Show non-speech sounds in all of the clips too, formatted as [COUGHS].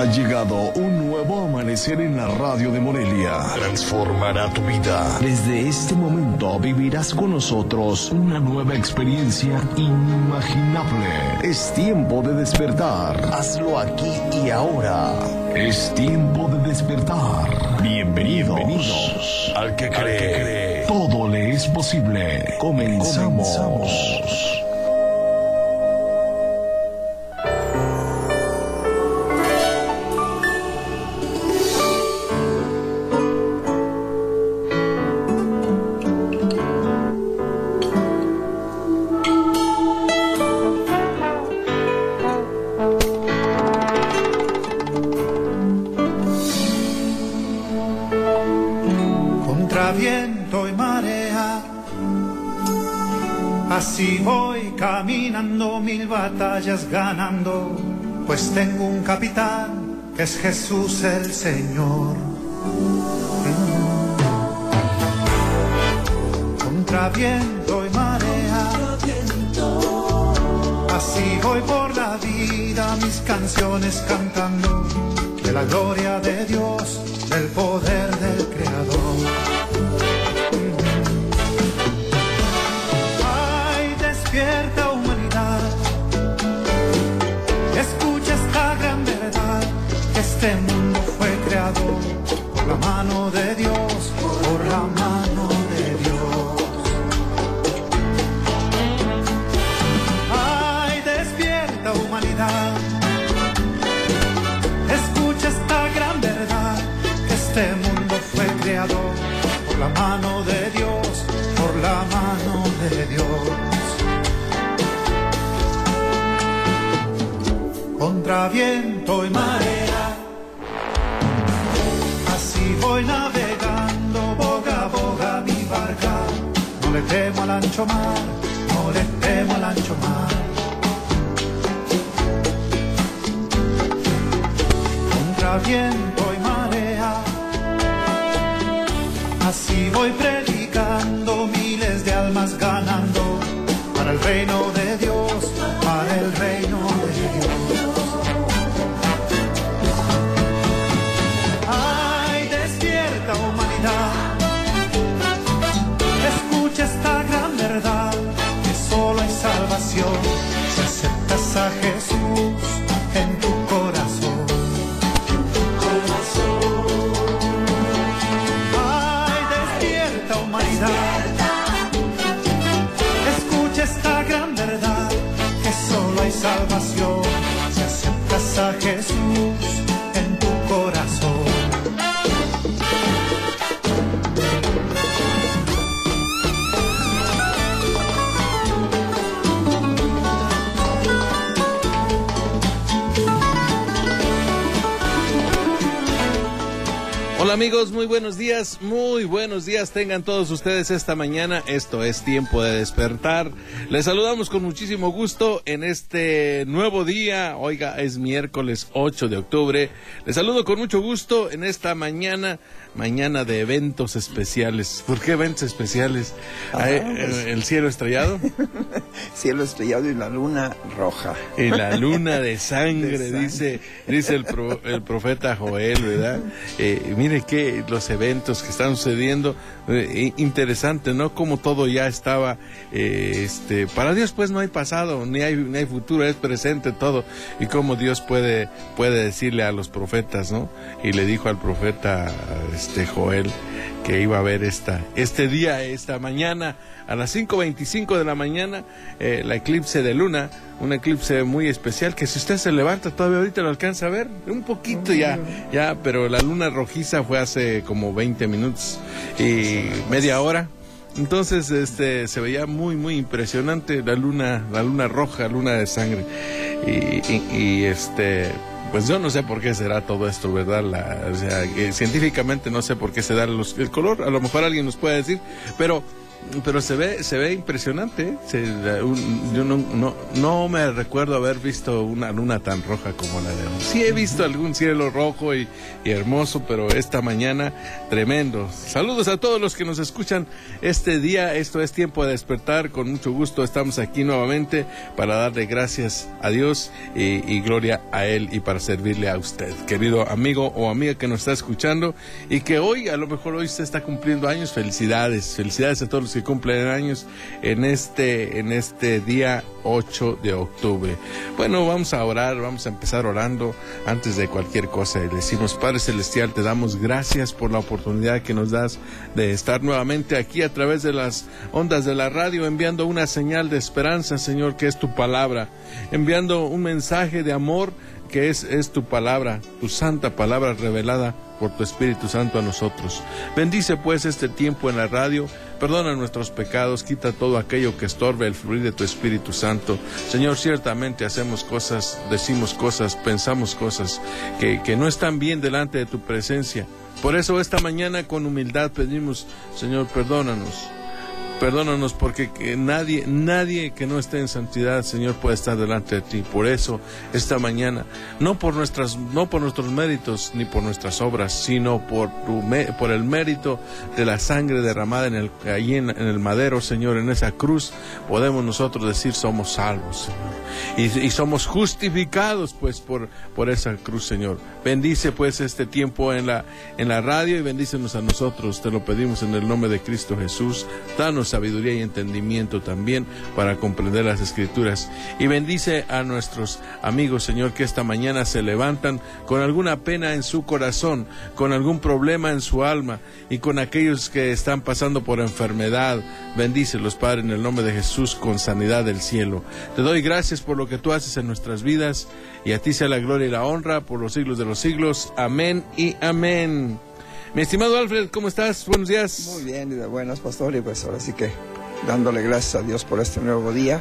Ha llegado un nuevo amanecer en la radio de Morelia. Transformará tu vida. Desde este momento vivirás con nosotros una nueva experiencia inimaginable. Es tiempo de despertar. Hazlo aquí y ahora. Es tiempo de despertar. Bienvenidos, Bienvenidos al, que cree. Todo le es posible. Comenzamos. Ganando, pues tengo un capitán que es Jesús el Señor. Contra viento y marea, así voy por la vida, mis canciones cantando de la gloria de Dios, del poder del Creador. Mano de Dios, por la mano de Dios. Ay, despierta humanidad. Escucha esta gran verdad, que este mundo fue creado por la mano de Dios, por la mano de Dios. Contra viento y marea ancho mar, no le temo al ancho mar. Contra viento amigos, muy buenos días, muy buenos días tengan todos ustedes esta mañana. Esto es tiempo de despertar. Les saludamos con muchísimo gusto en este nuevo día. Oiga, es miércoles 8 de octubre. Les saludo con mucho gusto en esta mañana mañana de eventos especiales. ¿Por qué eventos especiales? Ah, eh, pues. ¿El cielo estrellado? [LAUGHS] cielo estrellado y la luna roja. Y la luna de [LAUGHS] sangre, dice dice el, el profeta Joel, ¿verdad? Eh, mire que los eventos que están sucediendo, eh, interesante, ¿no? Como todo ya estaba, este, para Dios pues no hay pasado, ni hay, ni hay futuro, es presente todo. Y cómo Dios puede, puede decirle a los profetas, ¿no? Y le dijo al profeta este Joel que iba a ver esta, este día, esta mañana, a las 5.25 de la mañana, eh, la eclipse de luna, un eclipse muy especial que si usted se levanta todavía ahorita lo alcanza a ver, un poquito ya, ya, pero la luna rojiza fue hace como 20 minutos y media hora. Entonces, este, se veía muy, muy impresionante la luna, la luna roja, luna de sangre. y este, pues yo no sé por qué será todo esto, ¿verdad? o sea, científicamente no sé por qué se da el color, a lo mejor alguien nos puede decir, pero pero se ve se ve impresionante. ¿eh? yo no, no, no, me recuerdo haber visto una luna tan roja como la de hoy. Sí he visto algún cielo rojo y, y, hermoso, pero esta mañana tremendo. Saludos a todos los que nos escuchan este día. Esto es tiempo de despertar. Con mucho gusto estamos aquí nuevamente para darle gracias a Dios y, y gloria a Él y para servirle a usted, querido amigo o amiga que nos está escuchando y que hoy, a lo mejor hoy se está cumpliendo años. Felicidades, felicidades a todos los que cumplen años en este, en este día 8 de octubre. Bueno, vamos a orar, vamos a empezar orando antes de cualquier cosa. Decimos, Padre Celestial, te damos gracias por la oportunidad que nos das de estar nuevamente aquí a través de las ondas de la radio, enviando una señal de esperanza, Señor, que es tu palabra, enviando un mensaje de amor que es, es tu palabra, tu santa palabra revelada por tu Espíritu Santo a nosotros. Bendice pues este tiempo en la radio, perdona nuestros pecados, quita todo aquello que estorbe el fluir de tu Espíritu Santo. Señor, ciertamente hacemos cosas, decimos cosas, pensamos cosas que, que no están bien delante de tu presencia. Por eso esta mañana con humildad pedimos, Señor, perdónanos Perdónanos porque nadie, nadie que no esté en santidad, Señor, puede estar delante de ti. Por eso, esta mañana, no por nuestras, no por nuestros méritos ni por nuestras obras, sino por tu, por el mérito de la sangre derramada en el, ahí en, el madero, Señor, en esa cruz, podemos nosotros decir somos salvos, Señor. Y, somos justificados, pues, por, por esa cruz, Señor. Bendice, pues, este tiempo en la, en la radio y bendícenos a nosotros. Te lo pedimos en el nombre de Cristo Jesús. Danos sabiduría y entendimiento también para comprender las escrituras. Y bendice a nuestros amigos, Señor, que esta mañana se levantan con alguna pena en su corazón, con algún problema en su alma y con aquellos que están pasando por enfermedad. Bendícelos, Padre, en el nombre de Jesús, con sanidad del cielo. Te doy gracias por lo que tú haces en nuestras vidas y a ti sea la gloria y la honra por los siglos de los siglos. Amén y amén. Mi estimado Alfred, ¿cómo estás? Buenos días. Muy bien, y de buenas, pastor, y pues ahora sí que dándole gracias a Dios por este nuevo día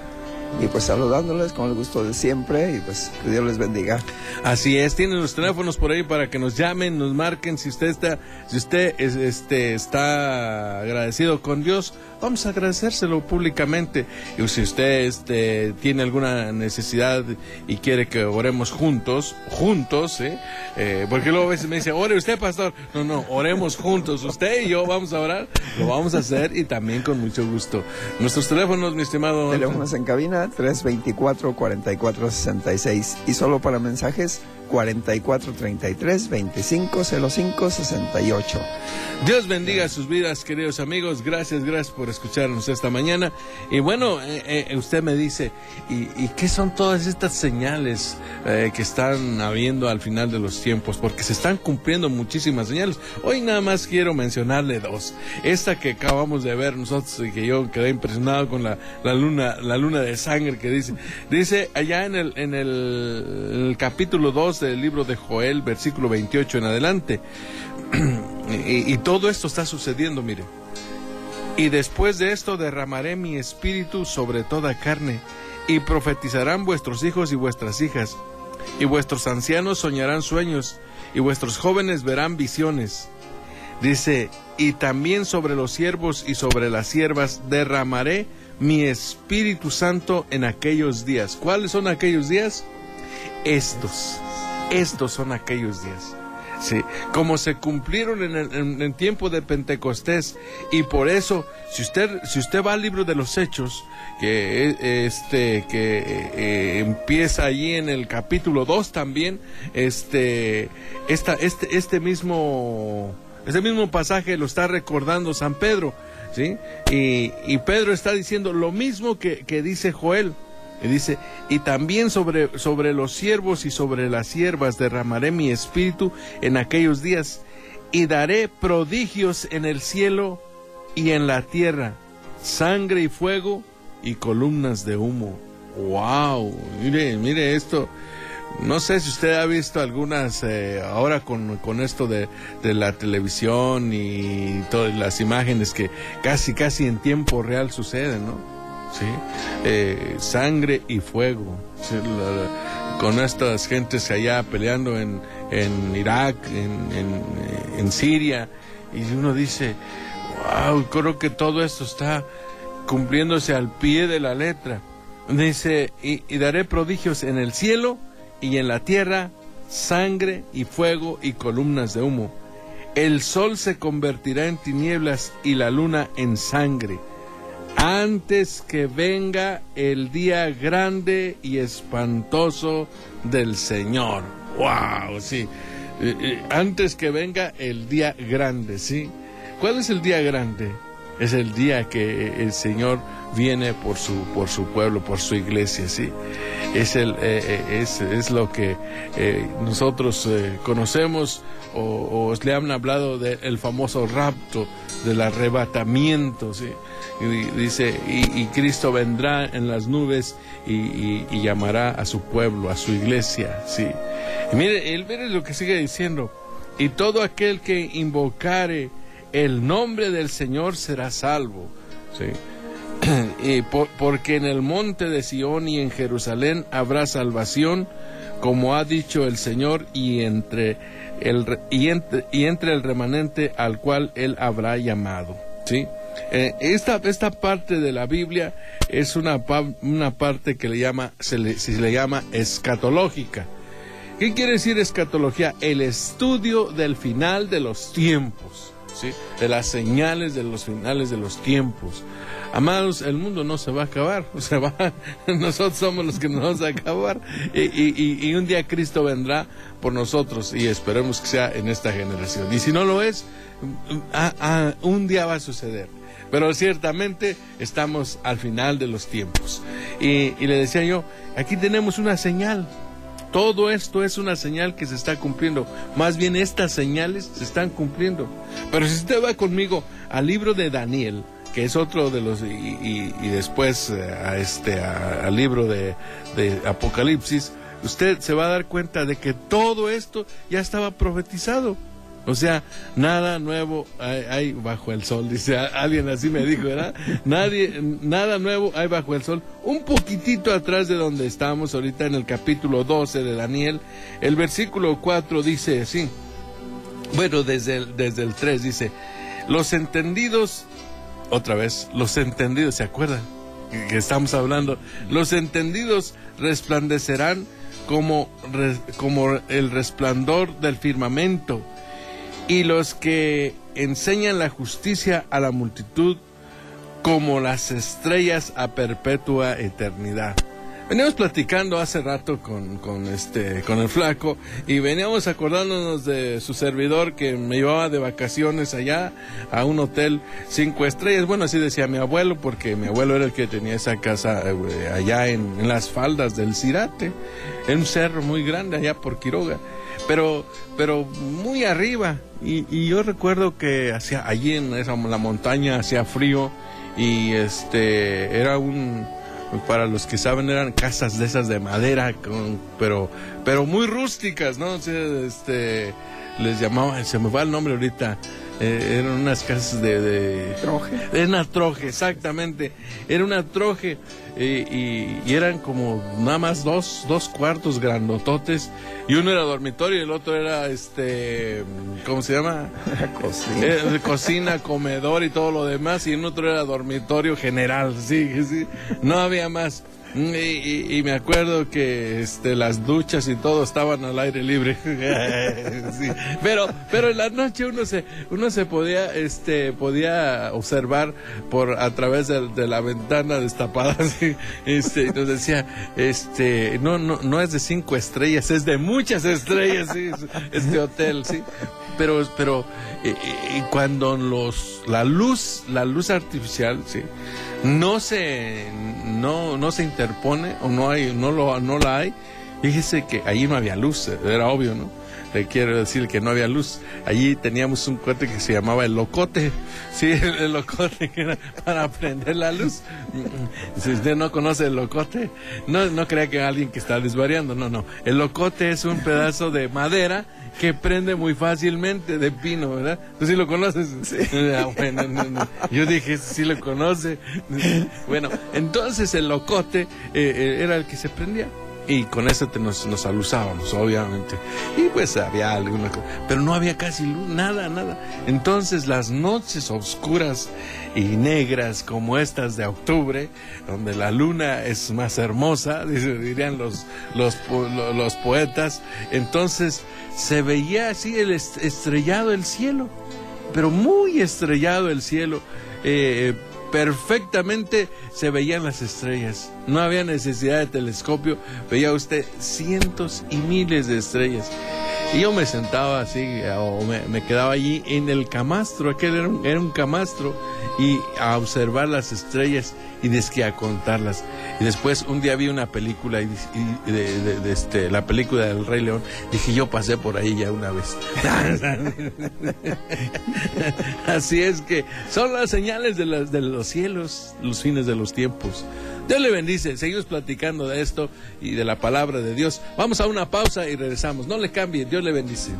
y pues saludándoles con el gusto de siempre y pues que Dios les bendiga. Así es, tienen los teléfonos por ahí para que nos llamen, nos marquen si usted está si usted este está agradecido con Dios, vamos a agradecérselo públicamente. Y si usted este tiene alguna necesidad y quiere que oremos juntos, juntos, ¿eh? eh porque luego a veces me dice, "Ore usted, pastor." No, no, oremos juntos, usted y yo vamos a orar, lo vamos a hacer y también con mucho gusto. Nuestros teléfonos, mi estimado Teléfonos en cabina 324-4466 y solo para mensajes 4433-2505-68. Dios bendiga sus vidas, queridos amigos. Gracias, gracias por escucharnos esta mañana. Y bueno, eh, eh, usted me dice, ¿y, qué son todas estas señales eh, que están habiendo al final de los tiempos? Porque se están cumpliendo muchísimas señales. Hoy nada más quiero mencionarle dos. Esta que acabamos de ver nosotros y que yo quedé impresionado con la, luna, la luna de sangre que dice. Dice allá en el, en el, el capítulo 2 del libro de Joel, versículo 28 en adelante. [CLEARS THROAT] y, y todo esto está sucediendo, mire. Y después de esto derramaré mi espíritu sobre toda carne, y profetizarán vuestros hijos y vuestras hijas, y vuestros ancianos soñarán sueños, y vuestros jóvenes verán visiones. Dice, y también sobre los siervos y sobre las siervas derramaré mi Espíritu Santo en aquellos días. ¿Cuáles son aquellos días? Estos. Estos son aquellos días. Sí, como se cumplieron en el, tiempo de Pentecostés y por eso si usted si usted va al libro de los Hechos que este que eh, empieza allí en el capítulo 2 también este esta, este este mismo este mismo pasaje lo está recordando San Pedro sí y, y Pedro está diciendo lo mismo que, que dice Joel y dice, y también sobre, sobre los siervos y sobre las siervas derramaré mi espíritu en aquellos días, y daré prodigios en el cielo y en la tierra, sangre y fuego y columnas de humo. ¡Wow! Mire, mire esto. No sé si usted ha visto algunas, eh, ahora con, con esto de, de, la televisión y todas las imágenes que casi, casi en tiempo real suceden, ¿no? ¿Sí? Eh, sangre y fuego, con estas gentes allá peleando en, en Irak, en, en, en, Siria, y uno dice, Wow, creo que todo esto está cumpliéndose al pie de la letra. Dice, y daré prodigios en el cielo y en la tierra, sangre y fuego y columnas de humo. El sol se convertirá en tinieblas y la luna en sangre, antes que venga el día grande y espantoso del Señor. ¡Wow! Sí. Eh, eh, antes que venga el día grande, ¿sí? ¿Cuál es el día grande? Es el día que el Señor viene por su, por su pueblo, por su iglesia, ¿sí? Es, el, eh, es, es, lo que nosotros conocemos o, le han hablado del famoso rapto, del arrebatamiento, ¿sí? Y dice, y, Cristo vendrá en las nubes y, llamará a su pueblo, a su iglesia, ¿sí? Y mire, él mire lo que sigue diciendo, y todo aquel que invocare el nombre del Señor será salvo, ¿sí? [CLEARS THROAT] y porque en el monte de Sión y en Jerusalén habrá salvación, como ha dicho el Señor, y entre el, y entre, y entre el remanente al cual él habrá llamado. ¿sí? Eh, esta, esta parte de la Biblia es una, una parte que le llama, se le, se le llama escatológica. ¿Qué quiere decir escatología? El estudio del final de los tiempos, ¿sí? de las señales de los finales de los tiempos. Amados, el mundo no se va a acabar, [LAUGHS] va, nosotros somos los que nos vamos a acabar y, un día Cristo vendrá por nosotros y esperemos que sea en esta generación. Y si no lo es, un día va a suceder. Pero ciertamente estamos al final de los tiempos. Y le decía yo, aquí tenemos una señal. Todo esto es una señal que se está cumpliendo. Más bien estas señales se están cumpliendo. Pero si usted va conmigo al libro de Daniel, que es otro de los, y, después eh, a este, al libro de Apocalipsis, usted se va a dar cuenta de que todo esto ya estaba profetizado. O sea, nada nuevo hay, bajo el sol, dice alguien así me dijo, ¿verdad? Nadie, nada nuevo hay bajo el sol. Un poquitito atrás de donde estamos ahorita en el capítulo 12 de Daniel, el versículo 4 dice así. Bueno, desde el, desde el 3 dice, los entendidos, otra vez, los entendidos, ¿se acuerdan? Que estamos hablando, los entendidos resplandecerán como, como el resplandor del firmamento, y los que enseñan la justicia a la multitud como las estrellas a perpetua eternidad. Veníamos platicando hace rato con, con, este, con el flaco y veníamos acordándonos de su servidor que me llevaba de vacaciones allá a un hotel cinco estrellas. Bueno, así decía mi abuelo porque mi abuelo era el que tenía esa casa eh, allá en, las faldas del Cirate, en un cerro muy grande allá por Quiroga, pero, pero muy arriba. Y, y yo recuerdo que hacia, allí en esa, la montaña hacía frío y este era un para los que saben eran casas de esas de madera, con, pero, pero muy rústicas, ¿no? este, les llamaban, se me va el nombre ahorita, eh, eran unas casas de, de... Troje. Era una troje, exactamente. Era una troje y, eran como nada más dos, dos cuartos grandototes y uno era dormitorio y el otro era, este, ¿cómo se llama? [LAUGHS] cocina. Eh, cocina, comedor y todo lo demás y el otro era dormitorio general, sí, sí. No había más. Y, me acuerdo que este, las duchas y todo estaban al aire libre. [LAUGHS] Pero, pero en la noche uno se, uno se podía, este, podía observar por a través de, la ventana destapada. [LAUGHS] Este, y nos decía, este, no, no, no es de cinco estrellas, es de muchas estrellas, este hotel, sí. Pero, pero eh, eh, cuando los, la luz, la luz artificial, sí no se no, no se interpone o no hay no lo no la hay. Fíjese que allí no había luz era obvio no le quiero decir que no había luz allí teníamos un cohete que se llamaba el locote sí [LAUGHS] el, locote que era para prender la luz si usted no conoce el locote no no crea que alguien que está desvariando no no el locote es un pedazo de madera que prende muy fácilmente de pino, ¿verdad? ¿Tú sí lo conoces? Sí. [LAUGHS] Ah, bueno, yo dije, sí lo conoce. [LAUGHS] Bueno, entonces el locote eh, eh, era el que se prendía. Y con eso te nos, nos alusábamos, obviamente. Y pues había alguna cosa, pero no había casi luz, nada, nada. Entonces las noches oscuras y negras como estas de octubre, donde la luna es más hermosa, [LAUGHS] dirían los, los, los poetas, entonces se veía así el estrellado el cielo, pero muy estrellado el cielo. Eh, perfectamente se veían las estrellas. No había necesidad de telescopio, veía usted cientos y miles de estrellas. Y yo me sentaba así, o me, quedaba allí en el camastro, aquel era un, camastro, y a observar las estrellas y desque a contarlas. Y después un día vi una película este, la película del Rey León. Dije, yo pasé por ahí ya una vez. [LAUGHS] Así es que son las señales de, las, de los cielos, los fines de los tiempos. Dios le bendice. Seguimos platicando de esto y de la palabra de Dios. Vamos a una pausa y regresamos. No le cambien. Dios le bendice.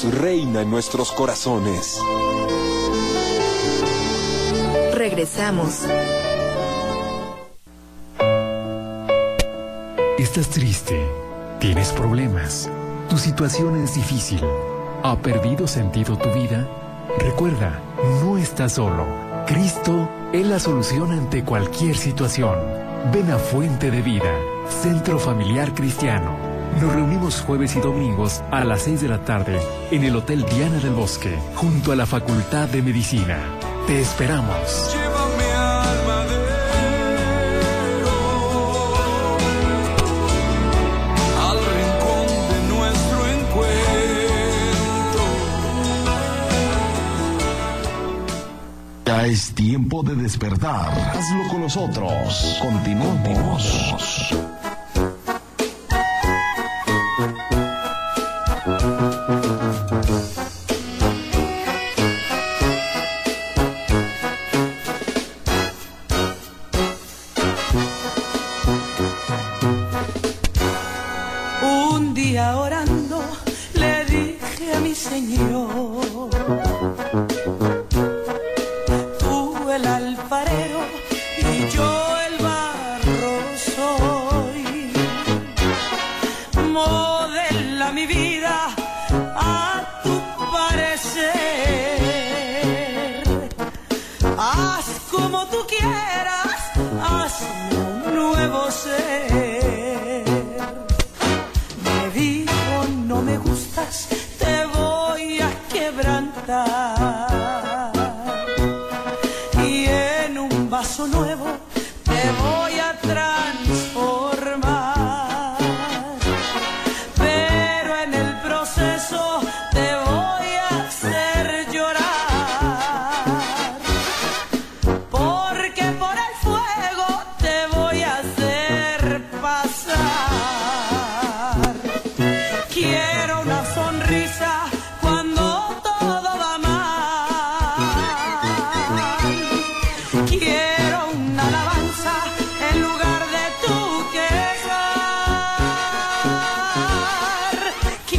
reina en nuestros corazones. Regresamos. Estás triste, tienes problemas, tu situación es difícil, ha perdido sentido tu vida. Recuerda, no estás solo. Cristo es la solución ante cualquier situación. Ven a Fuente de Vida, Centro Familiar Cristiano nos reunimos jueves y domingos a las 6 de la tarde en el Hotel Diana del Bosque, junto a la Facultad de Medicina. Te esperamos. al rincón de nuestro encuentro. Ya es tiempo de despertar. Hazlo con nosotros. Continuamos.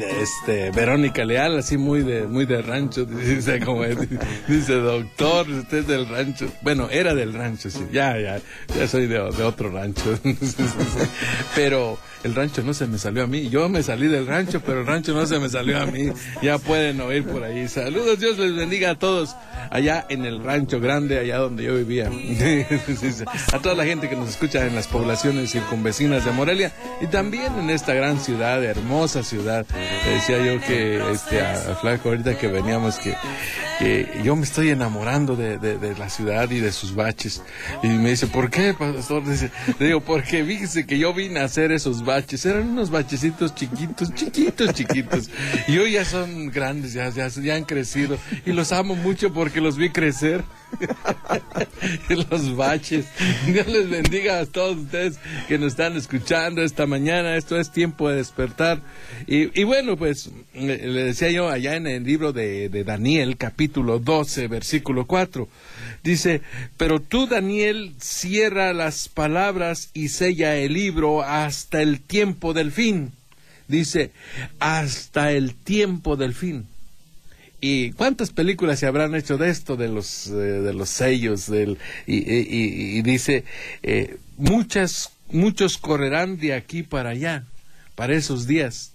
Este, Verónica Leal, así muy de, muy de rancho, [LAUGHS] dice, como dice, doctor, usted es del rancho. Bueno, era del rancho, sí, ya, ya, ya soy de, de otro rancho. [LAUGHS] Pero el rancho no se me salió a mí. Yo me salí del rancho, pero el rancho no se me salió a mí. Ya pueden oír por ahí. Saludos, Dios les bendiga a todos allá en el rancho grande, allá donde yo vivía. [LAUGHS] a toda la gente que nos escucha en las poblaciones circunvecinas de Morelia y también en esta gran ciudad, hermosa ciudad decía yo que este, a, Flaco ahorita que veníamos que, yo me estoy enamorando de, la ciudad y de sus baches. Y me dice, ¿por qué, pastor? Le digo, porque fíjese que yo vine a hacer esos baches. Eran unos bachecitos chiquitos, chiquitos, chiquitos. Y hoy ya son grandes, ya, ya, ya han crecido. Y los amo mucho porque los vi crecer. [LAUGHS] los baches. Dios les bendiga a todos ustedes que nos están escuchando esta mañana. Esto es tiempo de despertar. Y, bueno, pues le, decía yo allá en el libro de, de Daniel, capítulo 12, versículo 4. Dice, pero tú, Daniel, cierra las palabras y sella el libro hasta el tiempo del fin. Dice, hasta el tiempo del fin. ¿Y cuántas películas se habrán hecho de esto, de los, eh, de los sellos? Del, y, dice, eh, muchas, muchos correrán de aquí para allá, para esos días.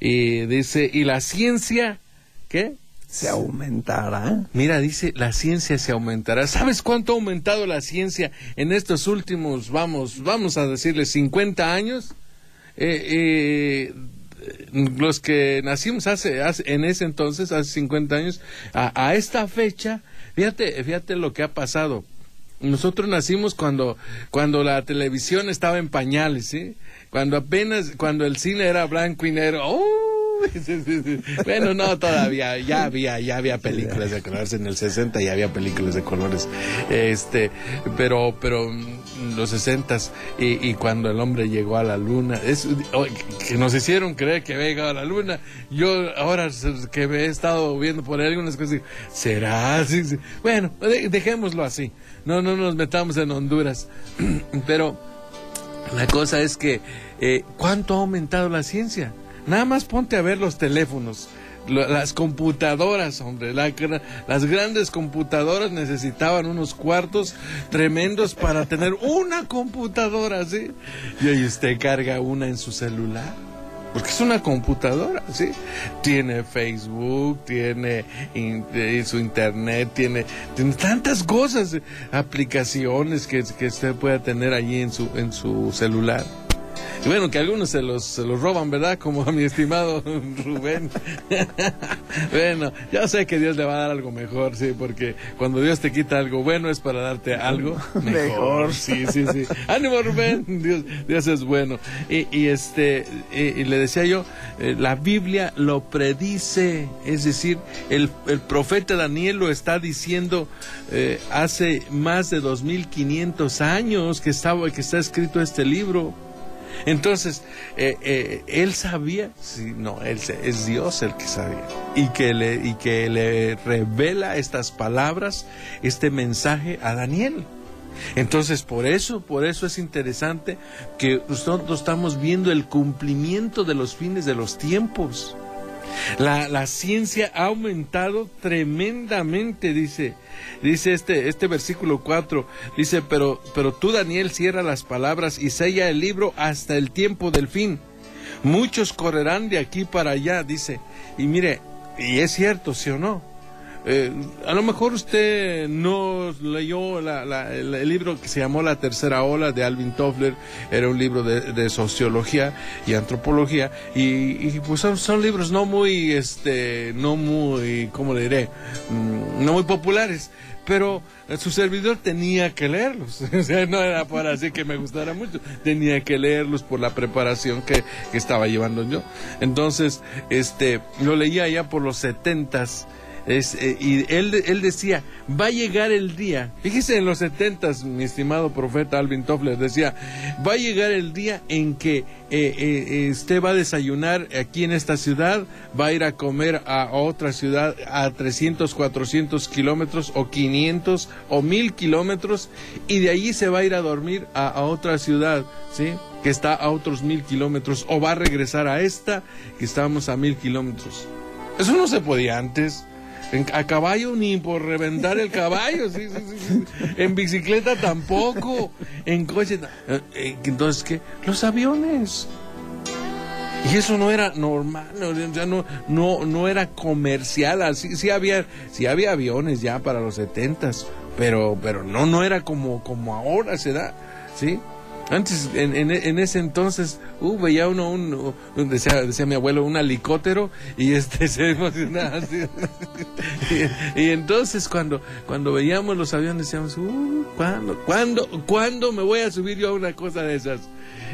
Y dice, ¿y la ciencia qué? Se aumentará. Mira, dice, la ciencia se aumentará. ¿Sabes cuánto ha aumentado la ciencia en estos últimos, vamos, vamos a decirle, 50 años? Eh, eh, los que nacimos hace, en ese entonces, hace 50 años, a, esta fecha, fíjate, fíjate lo que ha pasado. Nosotros nacimos cuando, cuando la televisión estaba en pañales, ¿sí? Cuando apenas, cuando el cine era blanco y negro. ¡Oh! Bueno, no, todavía, ya había, ya había películas de colores en el 60, ya había películas de colores. Este, pero, pero los 60 y, y cuando el hombre llegó a la luna, es, que nos hicieron creer que había llegado a la luna. Yo ahora que he estado viendo por ahí algunas cosas, ¿será? Sí, Bueno, dejémoslo así. No, no nos metamos en Honduras. [CLEARS THROAT] Pero la cosa es que, eh, ¿cuánto ha aumentado la ciencia? Nada más ponte a ver los teléfonos, las computadoras, hombre. las grandes computadoras necesitaban unos cuartos tremendos para tener una computadora, ¿sí? Y ahí usted carga una en su celular. Porque es una computadora, ¿sí? Tiene Facebook, tiene su internet, tiene, tiene tantas cosas, aplicaciones que, que usted pueda tener allí en su, en su celular. Y bueno, que algunos se los, se los roban, ¿verdad? Como a mi estimado [LAUGHS] Rubén. [LAUGHS] bueno, ya sé que Dios le va a dar algo mejor, sí, porque cuando Dios te quita algo bueno es para darte algo [LAUGHS] mejor. Sí, sí, sí. Ánimo, Rubén. Dios, Dios es bueno. Y, y este, y, le decía yo, eh, la Biblia lo predice, es decir, el, el profeta Daniel lo está diciendo eh, hace más de 2500 años que estaba, que está escrito este libro. Entonces, eh, eh, él sabía, sí, no, él, es Dios el que sabía, y que, le, y que le revela estas palabras, este mensaje a Daniel. Entonces, por eso, por eso es interesante que nosotros estamos viendo el cumplimiento de los fines de los tiempos. La, la ciencia ha aumentado tremendamente, dice, dice este, este versículo 4, dice, pero, pero tú Daniel cierra las palabras y sella el libro hasta el tiempo del fin. Muchos correrán de aquí para allá, dice. Y mire, y es cierto, sí o no. Eh, a lo mejor usted no leyó el, libro que se llamó La Tercera Ola de Alvin Toffler, era un libro de, sociología y antropología, y, pues son, libros no muy, este, no muy, ¿cómo le diré? Mm, no muy populares, pero su servidor tenía que leerlos, [LAUGHS] o sea, no era para así que me gustara mucho, tenía que leerlos por la preparación que, que estaba llevando yo. Entonces, este, lo leía ya por los setentas, eh, y él, él decía, va a llegar el día, fíjese en los setentas, mi estimado profeta Alvin Toffler decía, va a llegar el día en que eh, eh, usted va a desayunar aquí en esta ciudad, va a ir a comer a otra ciudad a 300, 400 kilómetros o 500 o 1000 kilómetros y de allí se va a ir a dormir a, a otra ciudad, ¿sí? que está a otros mil kilómetros o va a regresar a esta que estábamos a mil kilómetros. Eso no se podía antes a caballo ni por reventar el caballo, en bicicleta tampoco, en coche. Eh, eh, entonces, ¿qué? Los aviones. Y eso no era normal, no, no, no, no era comercial, así, sí había, sí había aviones ya para los setentas, pero, pero no, no era como, como ahora se da, ¿sí? Antes, en, en, ese entonces, uh, veía uno, un, decía, decía, mi abuelo, un helicóptero y este [LAUGHS] se emocionaba así. [LAUGHS] y, entonces cuando, cuando veíamos los aviones decíamos, uh, ¿cuándo, cuándo, ¿cuándo me voy a subir yo a una cosa de esas?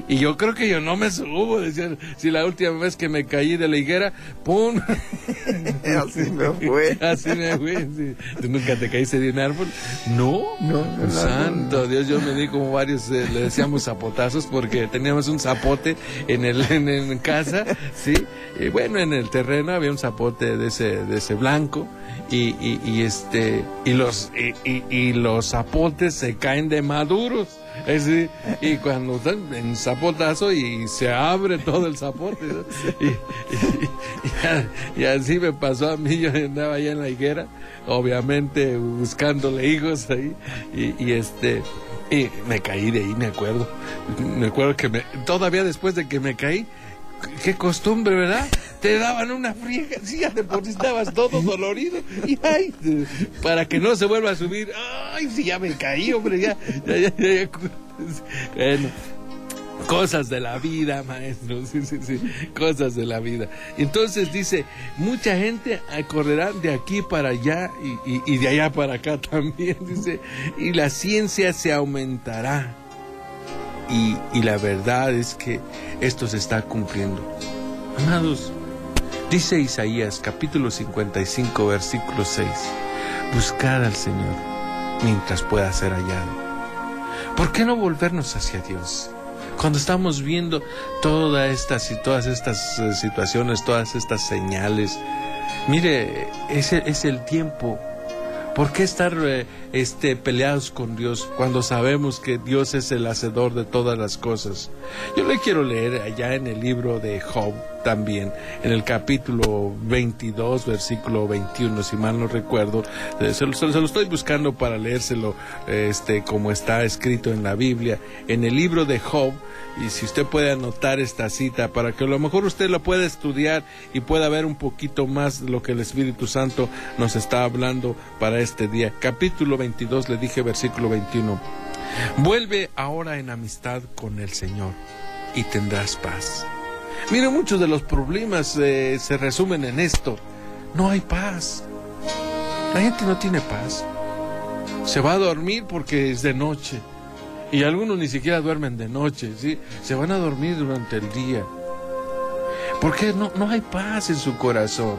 Y yo creo que yo no me subo, decía, si la última vez que me caí de la higuera, ¡pum! [LAUGHS] Así me fue. [LAUGHS] Así me fue, ¿Tú nunca te caíste de un árbol? No. No, no Santo Dios, yo me di como varios, eh, le decíamos zapotazos porque teníamos un zapote en el en, casa, ¿sí? Y bueno, en el terreno había un zapote de ese, de ese blanco. Y, y, este y los y, y, los zapotes se caen de maduros y cuando están en zapotazo y se abre todo el zapote. Y, así me pasó a mí, yo andaba allá en la higuera, obviamente buscándole hijos ahí, y, este, y me caí de ahí, me acuerdo. Me acuerdo que me, todavía después de que me caí, qué costumbre, ¿verdad? Te daban una friega, sí, ya por estabas todo dolorido. Y ay, para que no se vuelva a subir, ay, sí, ya me caí, hombre, ya, ya, ya, ya. Bueno, cosas de la vida, maestro, sí, sí, sí, cosas de la vida. Entonces dice, mucha gente correrá de aquí para allá y, y de allá para acá también, [LAUGHS] dice, y la ciencia se aumentará y, la verdad es que esto se está cumpliendo. Amados, dice Isaías capítulo 55 versículo 6, buscad al Señor mientras pueda ser hallado. ¿Por qué no volvernos hacia Dios? Cuando estamos viendo todas estas y todas estas situaciones, todas estas señales, mire, ese es el tiempo ¿Por qué estar eh, este, peleados con Dios cuando sabemos que Dios es el hacedor de todas las cosas? Yo le quiero leer allá en el libro de Job también, en el capítulo 22, versículo 21, si mal no recuerdo. Eh, se, lo estoy buscando para leérselo este, como está escrito en la Biblia. En el libro de Job, y si usted puede anotar esta cita para que a lo mejor usted la pueda estudiar y pueda ver un poquito más lo que el Espíritu Santo nos está hablando para este día. Capítulo 22, le dije versículo 21. Vuelve ahora en amistad con el Señor y tendrás paz. Mire, muchos de los problemas eh, se resumen en esto. No hay paz. La gente no tiene paz. Se va a dormir porque es de noche y algunos ni siquiera duermen de noche, ¿sí? Se van a dormir durante el día. Porque no, no hay paz en su corazón.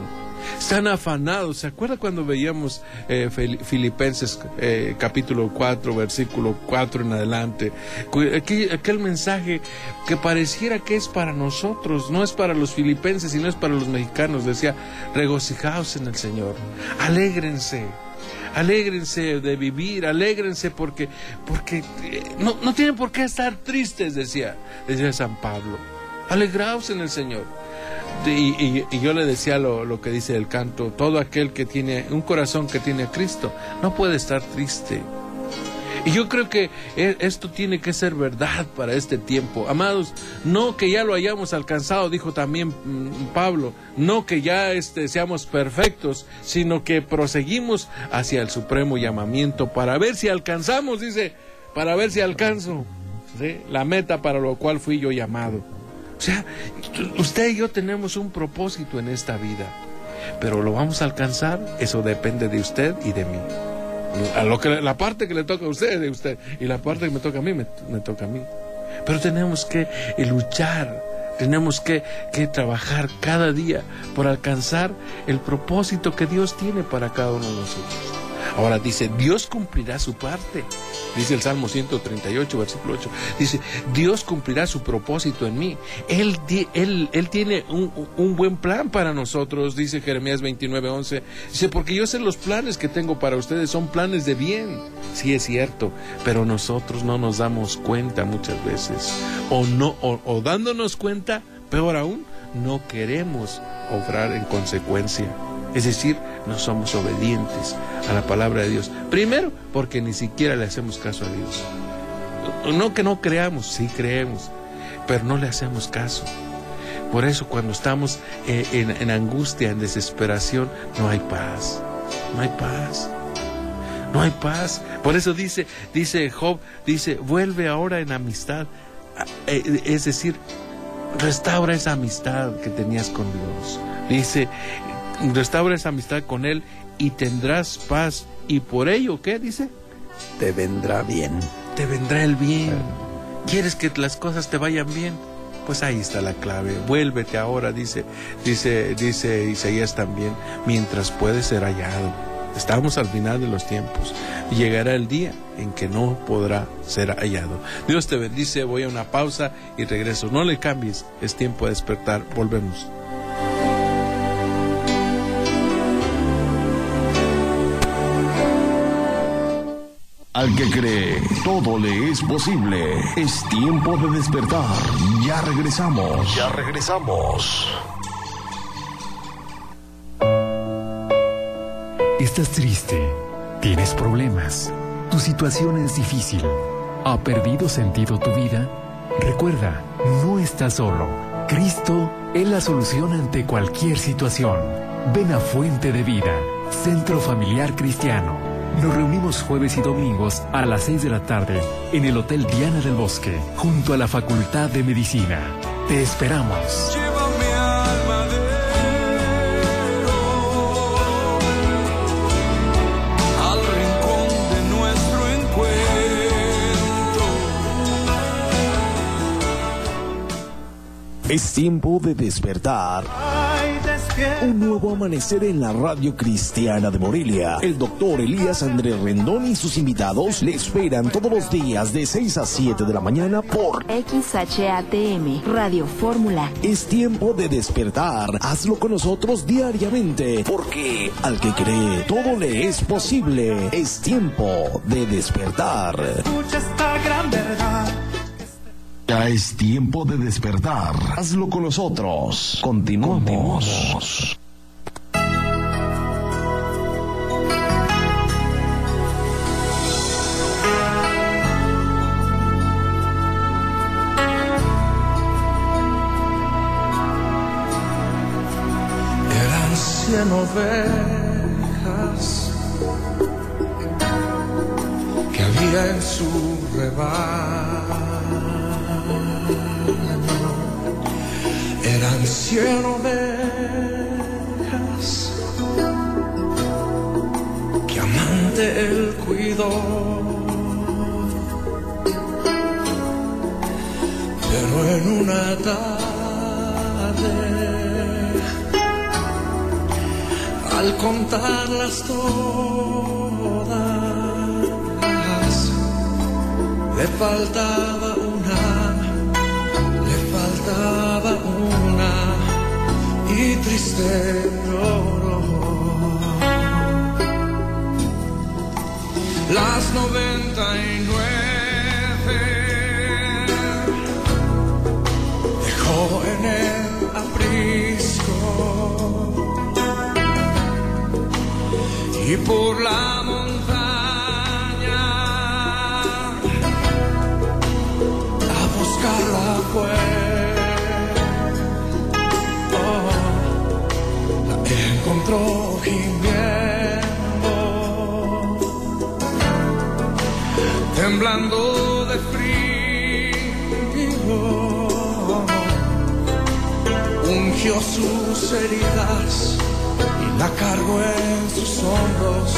Están afanados. ¿Se acuerda cuando veíamos eh, Filipenses eh, capítulo 4, versículo 4 en adelante? Aquel, aquel, mensaje que pareciera que es para nosotros, no es para los filipenses, sino es para los mexicanos. Decía, regocijaos en el Señor, alégrense alégrense de vivir, alégrense porque, porque eh, no, no tienen por qué estar tristes, decía, decía San Pablo. Alegraos en el Señor. Y, yo le decía lo, lo, que dice el canto, todo aquel que tiene un corazón que tiene a Cristo no puede estar triste. Y yo creo que e, esto tiene que ser verdad para este tiempo. Amados, no que ya lo hayamos alcanzado, dijo también mm, Pablo, no que ya este, seamos perfectos, sino que proseguimos hacia el supremo llamamiento para ver si alcanzamos, dice, para ver si alcanzo la meta para lo cual fui yo llamado. O sea, usted y yo tenemos un propósito en esta vida, pero lo vamos a alcanzar, eso depende de usted y de mí. A lo que, la parte que le toca a usted, de usted, y la parte que me toca a mí, me, toca a mí. Pero tenemos que luchar, tenemos que, que trabajar cada día por alcanzar el propósito que Dios tiene para cada uno de nosotros. Ahora dice, Dios cumplirá su parte. Dice el Salmo 138, versículo 8. Dice, Dios cumplirá su propósito en mí. Él, tiene un, un, buen plan para nosotros, dice Jeremías 29, 11. Dice, porque yo sé los planes que tengo para ustedes, son planes de bien. Sí es cierto, pero nosotros no nos damos cuenta muchas veces. O, no, o, o dándonos cuenta, peor aún, no queremos obrar en consecuencia. Es decir, no somos obedientes a la palabra de Dios. Primero, porque ni siquiera le hacemos caso a Dios. No que no creamos, sí creemos, pero no le hacemos caso. Por eso cuando estamos eh, en, angustia, en desesperación, no hay paz. No hay paz. No hay paz. Por eso dice, dice Job, dice, vuelve ahora en amistad eh, es decir, restaura esa amistad que tenías con Dios. Dice, restaura esa amistad con Él y tendrás paz. ¿Y por ello qué dice? Te vendrá bien. Te vendrá el bien. ¿Quieres que las cosas te vayan bien? Pues ahí está la clave. Vuélvete ahora, dice, dice, dice Isaías también, mientras puede ser hallado. Estamos al final de los tiempos. Llegará el día en que no podrá ser hallado. Dios te bendice. Voy a una pausa y regreso. No le cambies. Es tiempo de despertar. Volvemos. Al que cree, todo le es posible. Es tiempo de despertar. Ya regresamos. Ya regresamos. Estás triste. Tienes problemas. Tu situación es difícil. ¿Ha perdido sentido tu vida? Recuerda, no estás solo. Cristo es la solución ante cualquier situación. Ven a Fuente de Vida, Centro Familiar Cristiano. Nos reunimos jueves y domingos a las 6 de la tarde en el Hotel Diana del Bosque, junto a la Facultad de Medicina. Te esperamos. al rincón de nuestro encuentro. Es tiempo de despertar. Un nuevo amanecer en la radio cristiana de Morelia. El doctor Elías Andrés Rendón y sus invitados le esperan todos los días de 6 a 7 de la mañana por XHATM, Radio Fórmula. Es tiempo de despertar. Hazlo con nosotros diariamente, porque al que cree todo le es posible. Es tiempo de despertar. Escucha esta gran verdad. Ya es tiempo de despertar. Hazlo con nosotros. Continuamos. Eran cien ovejas que había en su rebaño. Eran cien ovejas que amante él cuidó. Pero en una tarde al contarlas todas, le faltaba una, le faltaba una y triste. Las noventa y nueve dejó en el aprisco y por la temblando de frío, ungió sus heridas y la cargó en sus hombros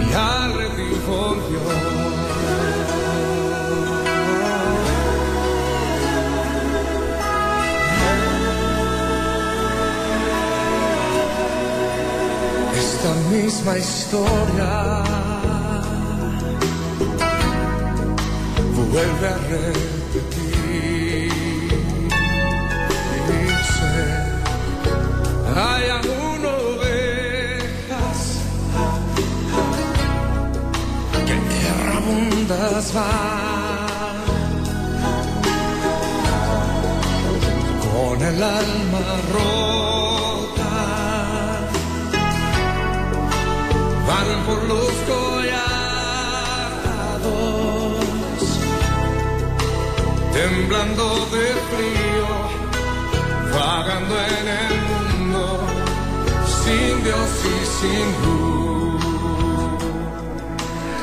y al redil volvió. Esta misma historia vuelve a repetirse. Hay aún ovejas que errabundas van con el alma rota. Van por los temblando de frío vagando en el mundo sin Dios y sin luz.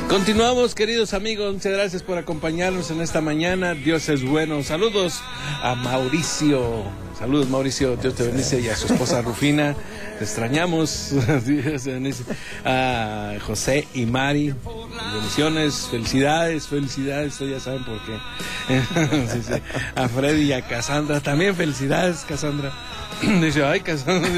Continuamos, queridos amigos. Muchas gracias por acompañarnos en esta mañana. Dios es bueno. Saludos a Mauricio. Saludos, Mauricio. Dios te bendice. Y a su esposa Rufina. Te extrañamos. [LAUGHS] Dios te bendice. A José y Mari. Bendiciones, felicidades, felicidades. Ya saben por qué. [LAUGHS] A Freddy y a Cassandra. También felicidades, Cassandra. [CLEARS THROAT] Dice, ay, Cassandra,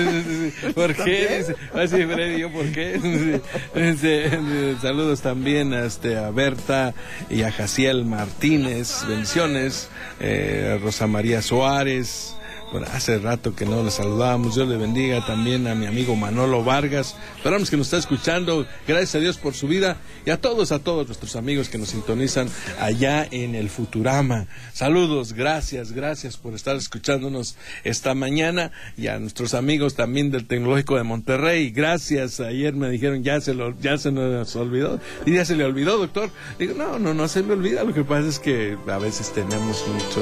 ¿por qué? Dice, así Freddy, ¿yo por qué? [LAUGHS] Dice, saludos también a, este, a Berta y a Jaciel Martínez, bendiciones, eh, a Rosa María Suárez, bueno, hace rato que no le saludábamos. Dios le bendiga también a mi amigo Manolo Vargas. Esperamos que nos está escuchando. Gracias a Dios por su vida y a todos, a todos nuestros amigos que nos sintonizan allá en el Futurama. Saludos, gracias, gracias por estar escuchándonos esta mañana y a nuestros amigos también del Tecnológico de Monterrey. Gracias. Ayer me dijeron ya se lo, ya se nos olvidó. Y ya se le olvidó, doctor. Digo, no, no, no se me olvida. Lo que pasa es que a veces tenemos mucho,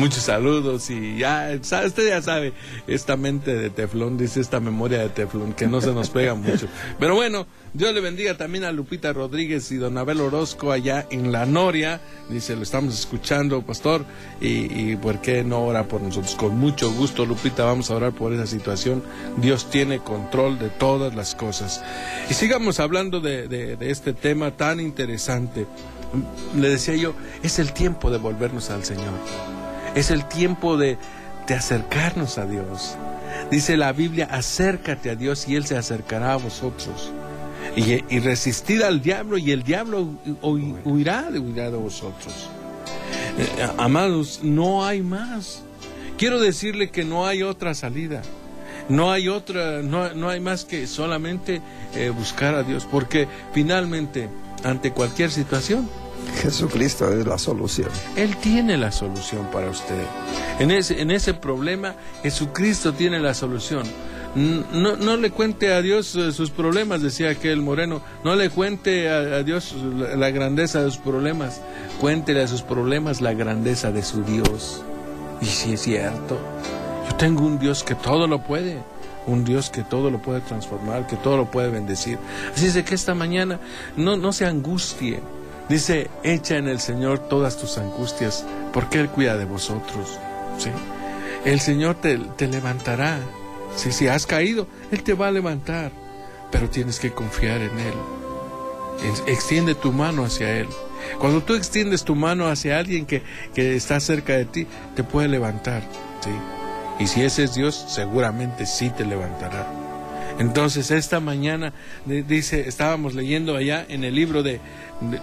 muchos saludos y ya usted ya sabe, esta mente de teflón, dice esta memoria de teflón, que no se nos pega mucho. [LAUGHS] Pero bueno, Dios le bendiga también a Lupita Rodríguez y don Abel Orozco allá en La Noria. Dice, lo estamos escuchando, pastor, y, ¿por qué no ora por nosotros? Con mucho gusto, Lupita, vamos a orar por esa situación. Dios tiene control de todas las cosas. Y sigamos hablando de, de este tema tan interesante. Le decía yo, es el tiempo de volvernos al Señor. Es el tiempo de, de acercarnos a Dios. Dice la Biblia, acércate a Dios y Él se acercará a vosotros. Y, y resistid al diablo y el diablo huirá de, huirá de vosotros. Eh, amados, no hay más. Quiero decirle que no hay otra salida. No hay otra, no, no hay más que solamente eh, buscar a Dios, porque finalmente, ante cualquier situación, Jesucristo es la solución. Él tiene la solución para usted. En ese, en ese problema, Jesucristo tiene la solución. No, no le cuente a Dios eh, sus problemas, decía aquel moreno. No le cuente a, Dios la, grandeza de sus problemas. Cuéntele a sus problemas la grandeza de su Dios. Y si es cierto, yo tengo un Dios que todo lo puede un Dios que todo lo puede transformar, que todo lo puede bendecir. Así es que esta mañana no, no se angustie, Dice, echa en el Señor todas tus angustias, porque Él cuida de vosotros. ¿sí? El Señor te, levantará. Si has caído, Él te va a levantar, pero tienes que confiar en Él. Extiende tu mano hacia Él. Cuando tú extiendes tu mano hacia alguien que, que está cerca de ti, te puede levantar. ¿sí? Y si ese es Dios, seguramente sí te levantará. Entonces, esta mañana dice, estábamos leyendo allá en el libro de,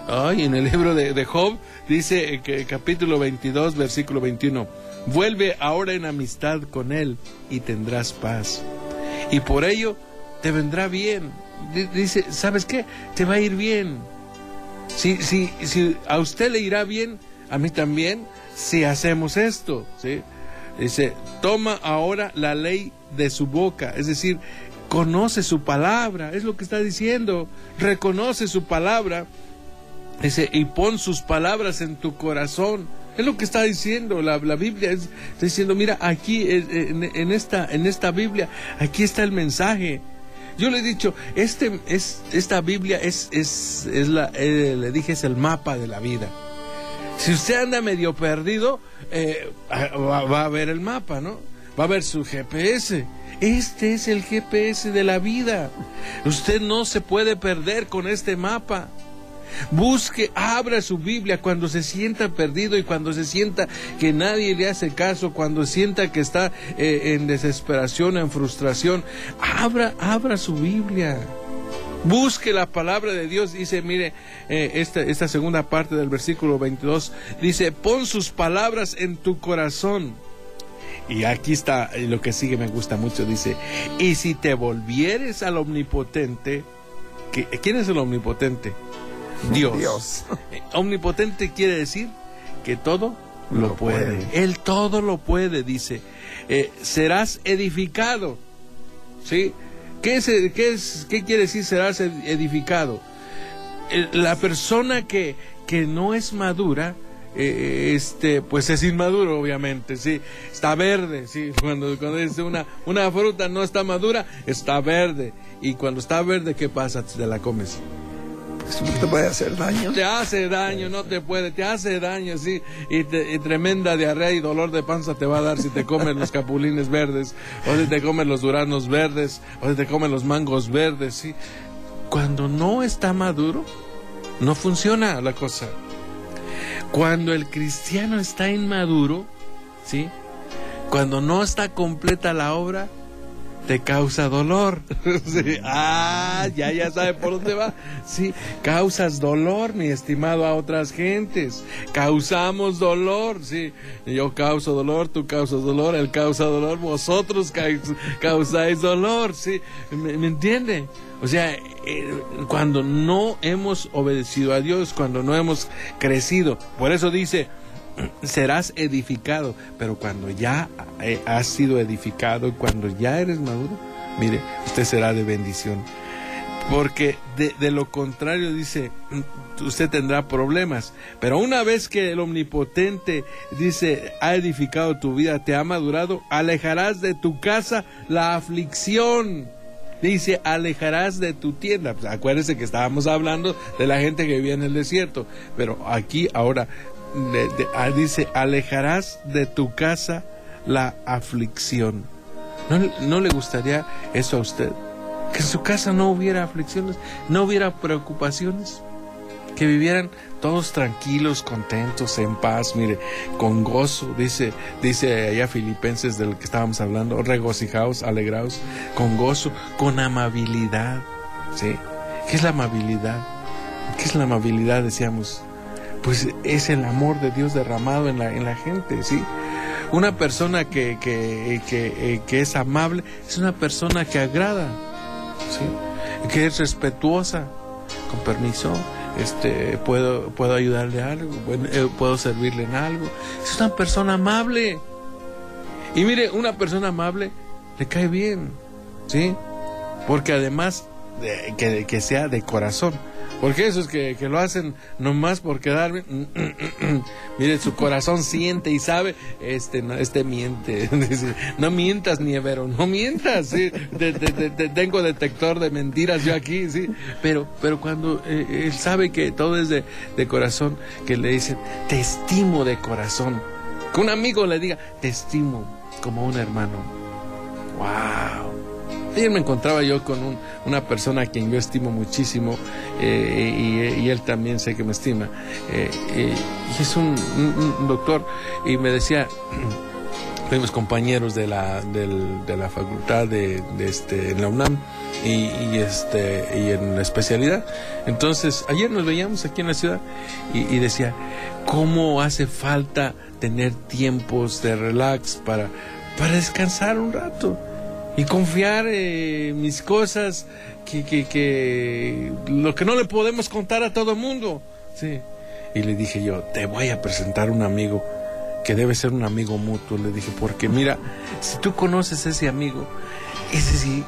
ay, en el libro de, Job, dice eh, que capítulo 22, versículo 21, vuelve ahora en amistad con él y tendrás paz. Y por ello te vendrá bien. Dice, ¿sabes qué? Te va a ir bien. Si, si, si a usted le irá bien, a mí también, si hacemos esto. Dice, toma ahora la ley de su boca, es decir, conoce su palabra, es lo que está diciendo, reconoce su palabra, dice, y pon sus palabras en tu corazón. Es lo que está diciendo la, Biblia. está diciendo, mira, aquí en, esta, en esta Biblia, aquí está el mensaje. Yo le he dicho, este, es, esta Biblia es, es, es la, eh, le dije, es el mapa de la vida. Si usted anda medio perdido, eh, va, va, a ver el mapa, ¿no? Va a ver su GPS. Este es el GPS de la vida. Usted no se puede perder con este mapa. Busque, abra su Biblia cuando se sienta perdido y cuando se sienta que nadie le hace caso, cuando sienta que está eh, en desesperación, en frustración. Abra, abra su Biblia. Busque la palabra de Dios, dice, mire, eh, esta, esta segunda parte del versículo 22, dice, pon sus palabras en tu corazón y aquí está lo que sigue, me gusta mucho. Dice, y si te volvieres al omnipotente, ¿quién es el omnipotente? Dios. Dios. [LAUGHS] Omnipotente quiere decir que todo lo, puede. Él todo lo puede, dice. Eh, serás edificado. ¿Sí? ¿Qué, es, qué, es, ¿Qué quiere decir serás edificado? Eh, la persona que, que no es madura, eh, este, pues es inmaduro, obviamente, sí, está verde, sí, [LAUGHS] cuando, cuando es una, una fruta no está madura, está verde, y cuando está verde, ¿qué pasa? Te la comes. te puede hacer daño. Te hace daño, no te puede, te hace daño, sí. Y, tremenda diarrea y dolor de panza te va a dar si te comes los capulines verdes, o si te comes los duranos verdes, o si te comes los mangos verdes, sí. Cuando no está maduro, no funciona la cosa. Cuando el cristiano está inmaduro, ¿sí? Cuando no está completa la obra, te causa dolor. [LAUGHS] Ah, ya, ya sabe por dónde va. Sí, causas dolor, mi estimado, a otras gentes. Causamos dolor, sí. Yo causo dolor, tú causas dolor, él causa dolor, vosotros causáis dolor, sí. ¿Me, me entiende? O sea, eh, cuando no hemos obedecido a Dios, cuando no hemos crecido, por eso dice, serás edificado, pero cuando ya eh, has sido edificado, cuando ya eres maduro, mire, usted será de bendición. Porque de, de, lo contrario dice, usted tendrá problemas. Pero una vez que el omnipotente dice, ha edificado tu vida, te ha madurado, alejarás de tu casa la aflicción. Dice, alejarás de tu tienda. Pues, acuérdese que estábamos hablando de la gente que vivía en el desierto. Pero aquí ahora Ah, dice, alejarás de tu casa la aflicción. ¿No, le gustaría eso a usted? Que en su casa no hubiera aflicciones, no hubiera preocupaciones, que vivieran todos tranquilos, contentos, en paz, mire, con gozo, dice, dice allá Filipenses del que estábamos hablando, regocijaos, alegraos, con gozo, con amabilidad, ¿sí? ¿Qué es la amabilidad? ¿Qué es la amabilidad? Decíamos, pues es el amor de Dios derramado en la, en la gente, ¿sí? Una persona que, que, que, que es amable es una persona que agrada, ¿sí? Que es respetuosa, con permiso, este, puedo, puedo ayudarle a algo, eh, puedo servirle en algo. Es una persona amable. Y mire, una persona amable le cae bien, ¿sí? Porque además de, que, que sea de corazón. Porque esos que, que lo hacen nomás por quedar [CLEARS THROAT] Mire, su corazón siente y sabe, este, no, este miente. [LAUGHS] no mientas, Nievero, no mientas. ¿sí? tengo detector de mentiras yo aquí, sí. Pero, pero cuando eh, él sabe que todo es de, de corazón, que le dicen, te estimo de corazón. Que un amigo le diga, te estimo como un hermano. ¡Wow! Ayer me encontraba yo con una persona a quien yo estimo muchísimo eh, y, él también sé que me estima. Eh, y es un, doctor y me decía, [CLEARS THROAT] fuimos compañeros de la, de la facultad de, este, en la UNAM y, este, y en la especialidad. Entonces, ayer nos veíamos aquí en la ciudad y, decía, ¿cómo hace falta tener tiempos de relax para descansar un rato? Y confiar en mis cosas, que, que, que, lo que no le podemos contar a todo el mundo. Sí. Y le dije yo, te voy a presentar un amigo que debe ser un amigo mutuo. Le dije, porque mira, si tú conoces a ese amigo, ese sí,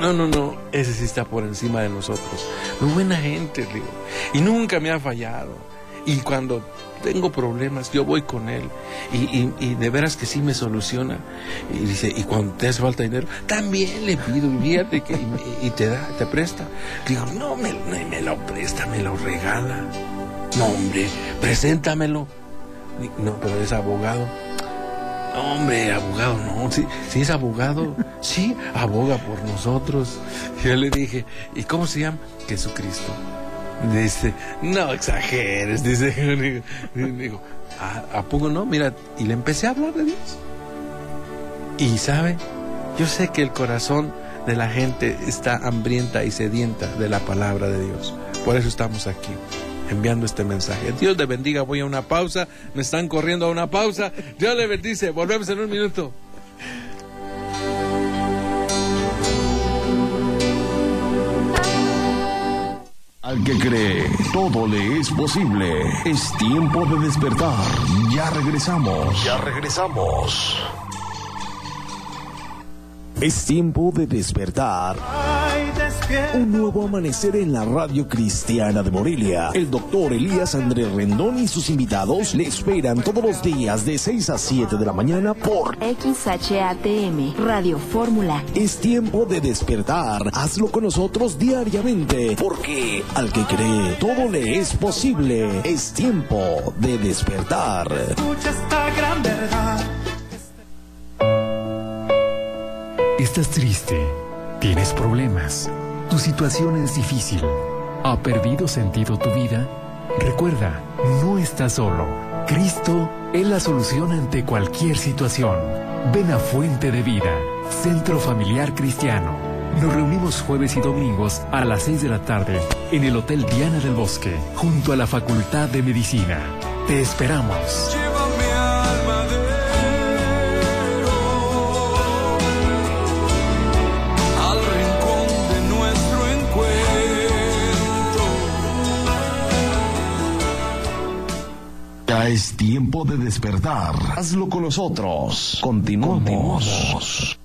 no, no, no, ese sí está por encima de nosotros. Muy buena gente, digo. Y nunca me ha fallado. Y cuando tengo problemas, yo voy con él. Y, y, de veras que sí me soluciona. Y dice, y cuando te hace falta dinero, también le pido, y, que, y, te da, te presta. Digo, no me, me lo presta, me lo regala. No, hombre, preséntamelo. No, pero es abogado. hombre, abogado, no. Si, si es abogado, [LAUGHS] sí, aboga por nosotros. Yo le dije, ¿y cómo se llama? Jesucristo. Dice, no exageres, dice. [LAUGHS] Digo, ¿a, poco no? Mira, y le empecé a hablar de Dios. Y sabe, yo sé que el corazón de la gente está hambrienta y sedienta de la palabra de Dios. Por eso estamos aquí enviando este mensaje. Dios le bendiga, voy a una pausa, me están corriendo a una pausa. Dios le bendice, volvemos en un minuto. Al que cree, todo le es posible. Es tiempo de despertar. Ya regresamos. Ya regresamos. Es tiempo de despertar. Un nuevo amanecer en la radio cristiana de Morelia. El doctor Elías Andrés Rendón y sus invitados le esperan todos los días de 6 a 7 de la mañana por XHATM, Radio Fórmula. Es tiempo de despertar. Hazlo con nosotros diariamente, porque al que cree, todo le es posible. Es tiempo de despertar. Escucha esta gran verdad. ¿Estás triste? ¿Tienes problemas? ¿Tu situación es difícil? ¿Ha perdido sentido tu vida? Recuerda, no estás solo. Cristo es la solución ante cualquier situación. Ven a Fuente de Vida, Centro Familiar Cristiano. Nos reunimos jueves y domingos a las 6 de la tarde en el Hotel Diana del Bosque, junto a la Facultad de Medicina. Te esperamos. Es tiempo de despertar. Hazlo con nosotros. Continuamos.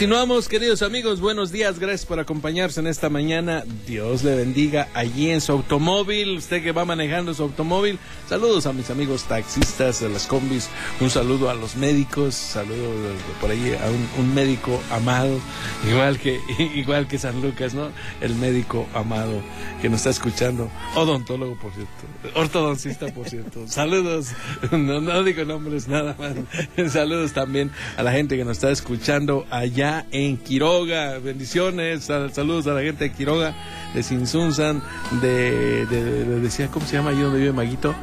Continuamos, queridos amigos. Buenos días. Gracias por acompañarse en esta mañana. Dios le bendiga allí en su automóvil. Usted que va manejando su automóvil. Saludos a mis amigos taxistas de las combis. Un saludo a los médicos. Saludo por ahí a un, un médico amado. Igual que, [LAUGHS] igual que San Lucas, ¿no? El médico amado que nos está escuchando. Odontólogo, por cierto. Ortodoncista, por cierto. [LAUGHS] Saludos. No, no digo nombres nada más. [LAUGHS] Saludos también a la gente que nos está escuchando allá en Quiroga. Bendiciones. Sal- Saludos a la gente de Quiroga, de Sinsunzan, de, de, de- decía, ¿cómo se llama allí donde vive Maguito?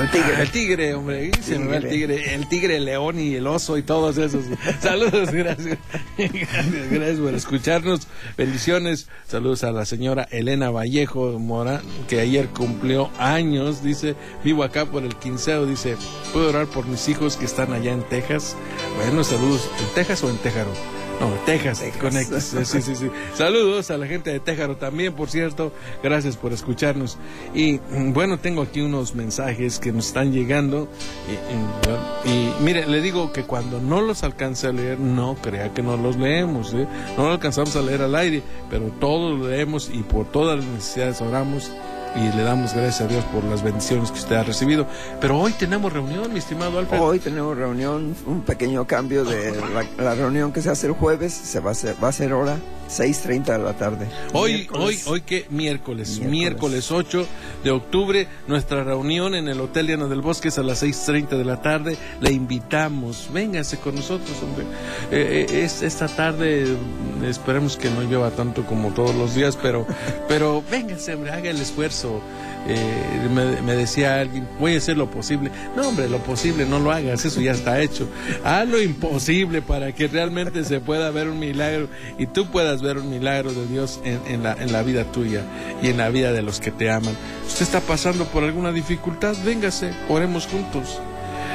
El tigre. El tigre, hombre. Se me va el Tigre. tigre. El tigre, el león y el oso y todos esos. [LAUGHS] Saludos, gracias. Gracias, por escucharnos. Bendiciones. Saludos a la señora Elena Vallejo Morán, que ayer cumplió años. Dice, vivo acá por el quinceo. Dice, ¿puedo orar por mis hijos que están allá en Texas? Bueno, saludos. ¿En Texas o en Téjaro? No, Texas, Texas. con X. Sí, sí, sí. Saludos a la gente de Téjaro también, por cierto. Gracias por escucharnos. Y mm, bueno, tengo aquí unos mensajes que nos están llegando. Y, y, y, mire, le digo que cuando no los alcance a leer, no crea que no los leemos. ¿eh? No lo alcanzamos a leer al aire, pero todos lo leemos y por todas las necesidades oramos. Y le damos gracias a Dios por las bendiciones que usted ha recibido. Pero hoy tenemos reunión, mi estimado Alfred. Hoy tenemos reunión, un pequeño cambio de la, la reunión que se hace el jueves, se va a hacer, va a ser hora 6.30 de la tarde. Hoy, Miércoles. hoy, hoy que miércoles, Miércoles. miércoles 8 de octubre, nuestra reunión en el Hotel Diana del Bosque es a las 6.30 de la tarde. Le invitamos, véngase con nosotros, hombre. Eh, eh, es, esta tarde, esperemos que no llueva tanto como todos los días, pero, pero véngase, hombre, haga el esfuerzo. Eh, me, decía alguien, voy a hacer lo posible. No, hombre, lo posible no lo hagas, eso ya está hecho. Haz lo imposible para que realmente se pueda ver un milagro y tú puedas ver un milagro de Dios en, en la, en la vida tuya y en la vida de los que te aman. Usted está pasando por alguna dificultad, véngase, oremos juntos.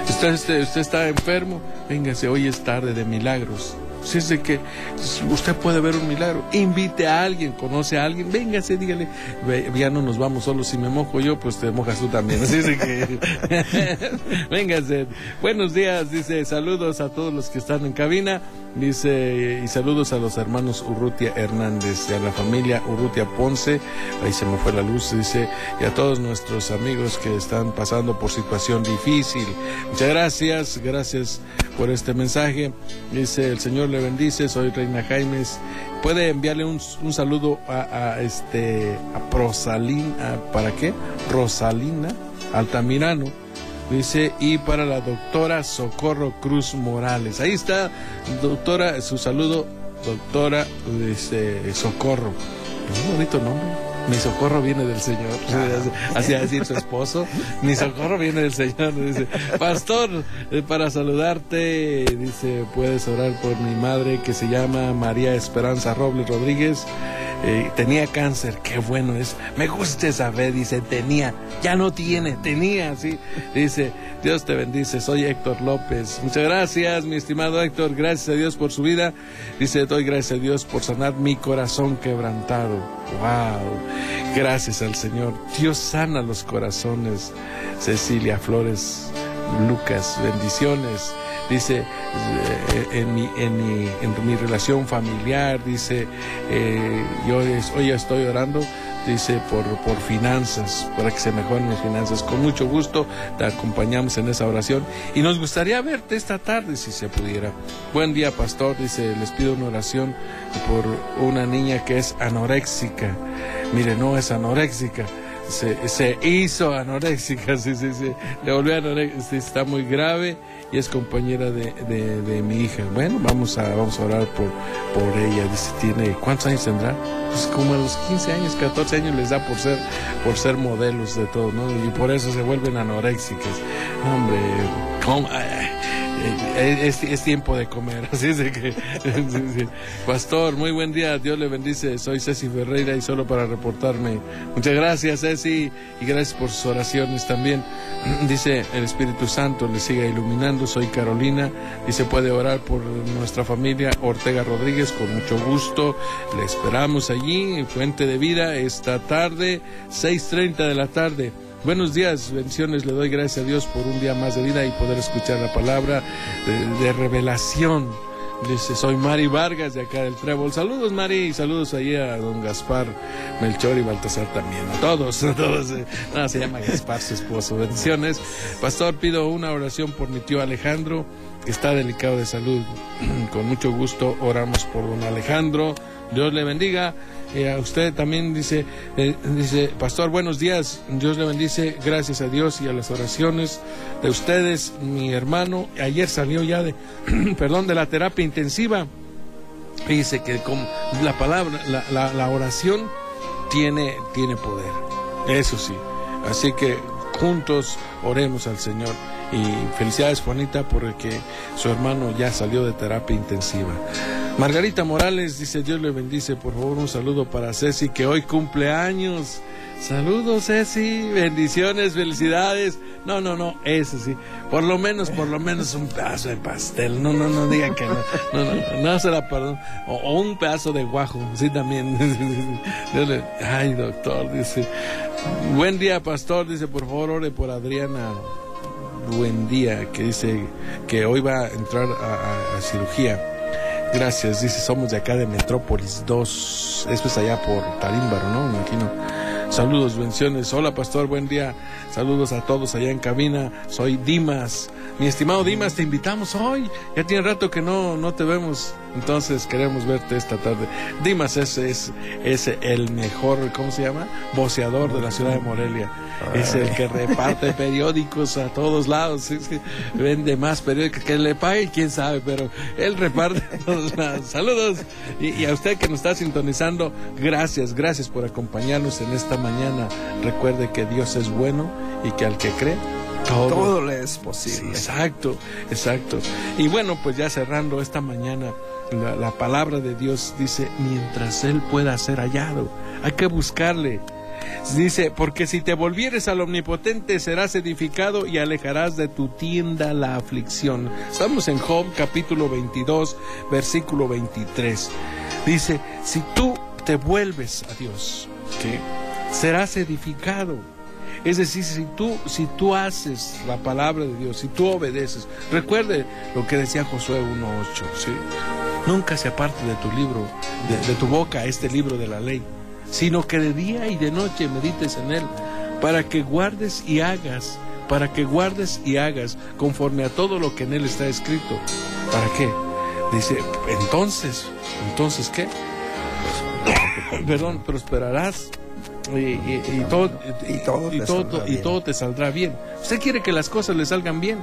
Usted, usted, usted está enfermo, véngase, hoy es tarde de milagros. Si es que usted puede ver un milagro, invite a alguien, conoce a alguien, véngase, dígale, ya no nos vamos solo, si me mojo yo, pues te mojas tú también. Así [LAUGHS] es que, [LAUGHS] véngase. Buenos días, dice, saludos a todos los que están en cabina. Dice, y saludos a los hermanos Urrutia Hernández y a la familia Urrutia Ponce, ahí se me fue la luz, dice, y a todos nuestros amigos que están pasando por situación difícil. Muchas gracias, gracias por este mensaje. Dice, el Señor le bendice, soy Reina Jaimes. Puede enviarle un, saludo a, este, a Prosalina, ¿para qué? Rosalina Altamirano Dice, y para la doctora Socorro Cruz Morales. Ahí está, doctora, su saludo, doctora dice, Socorro. Un bonito nombre. Mi socorro viene del Señor. [LAUGHS] Así decir su esposo. Mi socorro viene del Señor. Dice, pastor, eh, para saludarte, dice, puedes orar por mi madre que se llama María Esperanza Robles Rodríguez. Eh, tenía cáncer, qué bueno es. Me gusta saber, dice, tenía, ya no tiene, tenía, sí. Dice, Dios te bendice, soy Héctor López. Muchas gracias, mi estimado Héctor, gracias a Dios por su vida. Dice, doy gracias a Dios por sanar mi corazón quebrantado. Wow, gracias al Señor. Dios sana los corazones. Cecilia Flores, Lucas, bendiciones dice eh, en mi, en mi, en mi relación familiar, dice eh, yo hoy estoy orando dice por, por finanzas, para que se mejoren mis finanzas. Con mucho gusto te acompañamos en esa oración y nos gustaría verte esta tarde si se pudiera. Buen día, pastor, dice, les pido una oración por una niña que es anoréxica. Mire, no es anoréxica se, se hizo anoréxica, [LAUGHS] sí, sí, sí, le volvió está muy grave y es compañera de, de, mi hija. Bueno, vamos a, vamos a orar por, por ella. Dice, tiene, ¿cuántos años tendrá? Pues como a los 15 años, 14 años les da por ser, por ser modelos de todo, ¿no? Y por eso se vuelven anoréxicas. Hombre, ¿cómo? Es, tiempo de comer, [LAUGHS] así es que, Pastor, muy buen día, Dios le bendice, soy Ceci Ferreira y solo para reportarme. Muchas gracias, Ceci, y gracias por sus oraciones también. [CLEARS THROAT] Dice, el Espíritu Santo le siga iluminando, soy Carolina, dice, puede orar por nuestra familia Ortega Rodríguez, con mucho gusto, le esperamos allí, en Fuente de Vida, esta tarde, 6.30 de la tarde. Buenos días, bendiciones, le doy gracias a Dios por un día más de vida y poder escuchar la palabra de, revelación. Dice, soy Mari Vargas de acá del Trébol. Saludos, Mari, y saludos ahí a don Gaspar, Melchor y Baltasar también. A todos, [LAUGHS] a todos. Eh. No, se llama Gaspar, su esposo. Bendiciones. Pastor, pido una oración por mi tío Alejandro, está delicado de salud. [CLEARS THROAT] Con mucho gusto oramos por don Alejandro. Dios le bendiga. Eh, a usted también dice, eh, dice, Pastor, buenos días, Dios le bendice, gracias a Dios y a las oraciones de ustedes, mi hermano, ayer salió ya de, [CLEARS THROAT] perdón, de la terapia intensiva. Dice que con la palabra, la, la, oración tiene, tiene poder, eso sí. Así que juntos oremos al Señor. Y felicidades Juanita porque su hermano ya salió de terapia intensiva. Margarita Morales dice, Dios le bendice, por favor un saludo para Ceci que hoy cumple años. Saludos Ceci, bendiciones, felicidades. No, no, no, eso sí. Por lo menos, por lo menos un pedazo de pastel. No, no, no digan que no. No, no, no, se la perdón. O, un pedazo de guajo, sí también. [LAUGHS] Ay, doctor, dice. Buen día, pastor, dice, por favor ore por Adriana. Buen día, que dice que hoy va a entrar a cirugía Gracias, dice, somos de acá de Metrópolis 2. Esto es allá por Tarímbaro, ¿no? Me imagino. Saludos, bendiciones. Hola, pastor, buen día. Saludos a todos allá en cabina. Soy Dimas. Mi estimado Dimas, te invitamos hoy. Ya tiene rato que no, no te vemos. Entonces queremos verte esta tarde. Dimas es, es, es el mejor, ¿cómo se llama? Boceador de la ciudad de Morelia. Es el que reparte [LAUGHS] periódicos a todos lados. vende más periódicos que le pague, quién sabe, pero él reparte a todos lados. Saludos. Y, a usted que nos está sintonizando, gracias, gracias por acompañarnos en esta mañana. Recuerde que Dios es bueno y que al que cree, todo, le es posible. exacto, exacto. Y bueno, pues ya cerrando esta mañana, la, palabra de Dios dice, mientras Él pueda ser hallado, hay que buscarle, Dice, porque si te volvieres al omnipotente serás edificado y alejarás de tu tienda la aflicción. Estamos en Job capítulo 22, versículo 23. Dice, si tú te vuelves a Dios, serás edificado. Es decir, si tú, si tú haces la palabra de Dios, si tú obedeces, recuerde lo que decía Josué 1.8, ¿sí? Nunca se aparte de tu libro, de, de tu boca este libro de la ley sino que de día y de noche medites en él, para que guardes y hagas, para que guardes y hagas conforme a todo lo que en él está escrito. ¿Para qué? Dice, entonces, entonces qué? [COUGHS] Perdón, prosperarás y, todo, y, todo, y, todo, te saldrá bien. Usted quiere que las cosas le salgan bien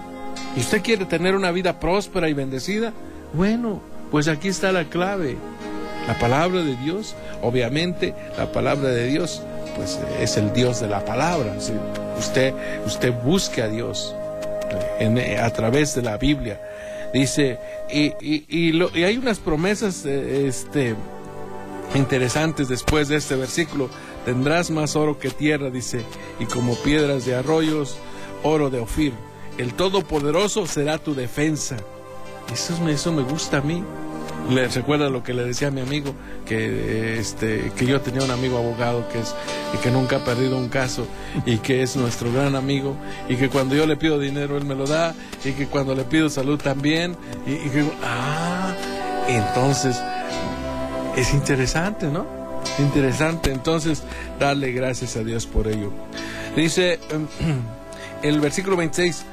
y usted quiere tener una vida próspera y bendecida. Bueno, pues aquí está la clave. La palabra de Dios, obviamente, la palabra de Dios, pues es el Dios de la palabra. Usted, usted busque a Dios eh, a través de la Biblia. Dice, y, y, hay unas promesas eh, este, interesantes después de este versículo. Tendrás más oro que tierra, dice, y como piedras de arroyos, oro de Ofir. El Todopoderoso será tu defensa. Eso, eso me gusta a mí le recuerda lo que le decía a mi amigo que este que yo tenía un amigo abogado que es que nunca ha perdido un caso y que es nuestro gran amigo y que cuando yo le pido dinero él me lo da y que cuando le pido salud también y, que ah entonces es interesante no interesante entonces darle gracias a Dios por ello. Dice [CLEARS THROAT] el versículo 26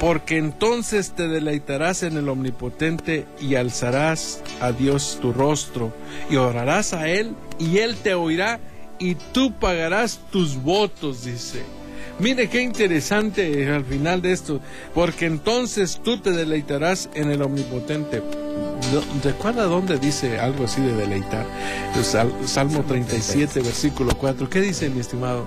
porque entonces te deleitarás en el Omnipotente y alzarás a Dios tu rostro y orarás a Él y Él te oirá y tú pagarás tus votos, dice. Mire qué interesante al final de esto, porque entonces tú te deleitarás en el Omnipotente. ¿Recuerda dónde dice algo así de deleitar? Salmo 37, versículo 4. ¿Qué dice, mi estimado?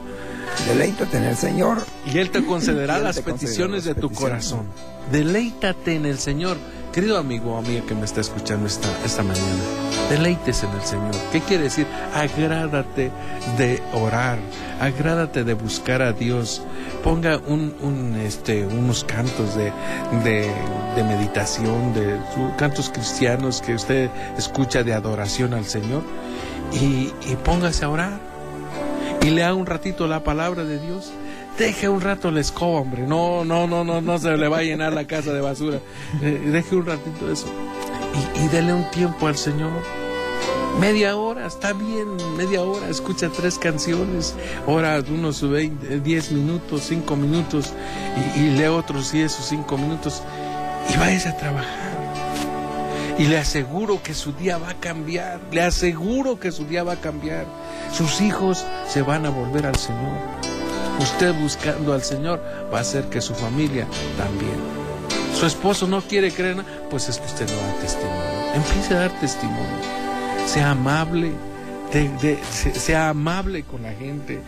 Deleítate en el Señor. Y Él te concederá las peticiones de tu corazón. Deleítate en el Señor. Querido amigo o amiga que me está escuchando esta, esta mañana, deleites en el Señor. ¿Qué quiere decir? Agrádate de orar, agrádate de buscar a Dios. Ponga un, este, unos cantos de, de, meditación, de cantos cristianos que usted escucha de adoración al Señor y, y póngase a orar y lea un ratito la palabra de Dios. Deje un rato la escoba. No, no, no, no, no se le va a llenar la casa de basura. Eh, deje un ratito eso. Y, y dele un tiempo al Señor. Media hora, está bien, media hora, escucha tres canciones, ora unos 20, 10 minutos, 5 minutos, y, y lee otros 10 o 5 minutos, y vaya a trabajar. Y le aseguro que su día va a cambiar, le aseguro que su día va a cambiar. Sus hijos se van a volver al Señor. Usted buscando al Señor va a hacer que su familia también. Su esposo no quiere creer, pues es que usted no da testimonio. Empiece a dar testimonio. Sea amable, sea amable con la gente,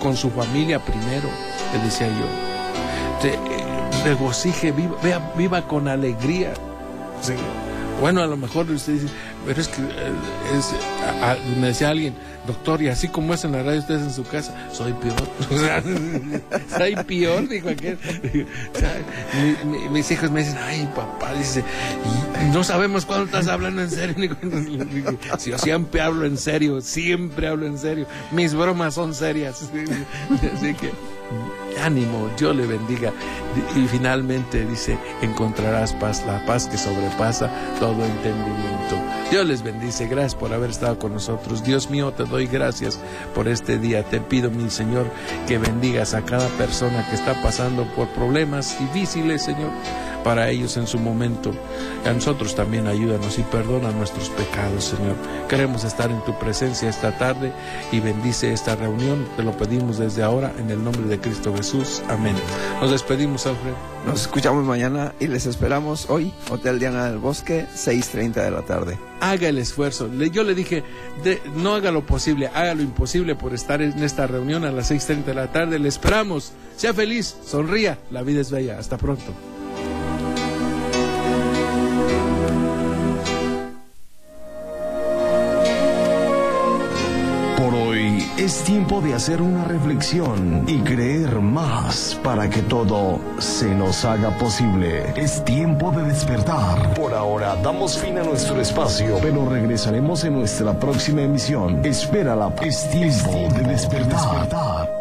con su, familia primero, le decía yo. De, regocije, viva, con alegría. Bueno, a lo mejor usted dice, pero es que eh, me decía alguien, doctor, y así como es en la radio, ustedes en su casa, soy peor. [LAUGHS] [LAUGHS] soy peor, dijo aquel. mis hijos me dicen, ay, papá, dice, y no sabemos cuándo estás hablando en serio. [LAUGHS] si yo siempre hablo en serio, siempre hablo en serio. Mis bromas son serias. así que ánimo, Dios le bendiga. Y finalmente dice, encontrarás paz, la paz que sobrepasa todo entendimiento. Dios les bendice, gracias por haber estado con nosotros. Dios mío, te doy gracias por este día. Te pido, mi Señor, que bendigas a cada persona que está pasando por problemas difíciles, Señor para ellos en su momento. A nosotros también ayúdanos y perdona nuestros pecados, Señor. Queremos estar en tu presencia esta tarde y bendice esta reunión. Te lo pedimos desde ahora en el nombre de Cristo Jesús. Amén. Nos despedimos, Alfred. Nos escuchamos mañana y les esperamos hoy, Hotel Diana del Bosque, 6.30 de la tarde. Haga el esfuerzo. Yo le dije, no haga lo posible, haga lo imposible por estar en esta reunión a las 6.30 de la tarde. Le esperamos. Sea feliz, sonría. La vida es bella. Hasta pronto. Es tiempo de hacer una reflexión y creer más para que todo se nos haga posible. Es tiempo de despertar. Por ahora damos fin a nuestro espacio, pero regresaremos en nuestra próxima emisión. Espérala. Es tiempo, de despertar.